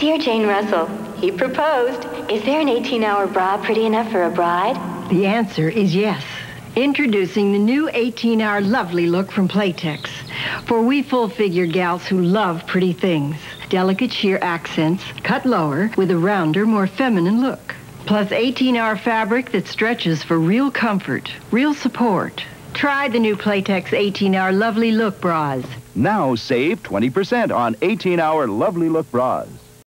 Dear Jane Russell, he proposed. Is there an 18-hour bra pretty enough for a bride? The answer is yes. Introducing the new 18-hour lovely look from Playtex. For we full-figure gals who love pretty things. Delicate sheer accents, cut lower, with a rounder, more feminine look. Plus 18-hour fabric that stretches for real comfort, real support. Try the new Playtex 18-hour lovely look bras. Now save 20% on 18-hour lovely look bras.